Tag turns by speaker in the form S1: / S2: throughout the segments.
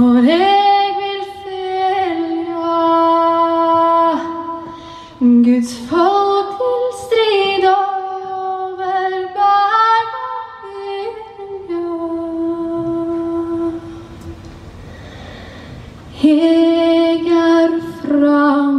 S1: För jag vill följa Guds folk till strid och överbära vilja. Jag framåt.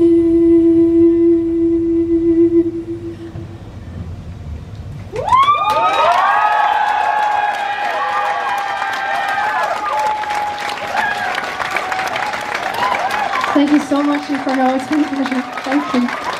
S1: Thank you so much for hosting. Thank you.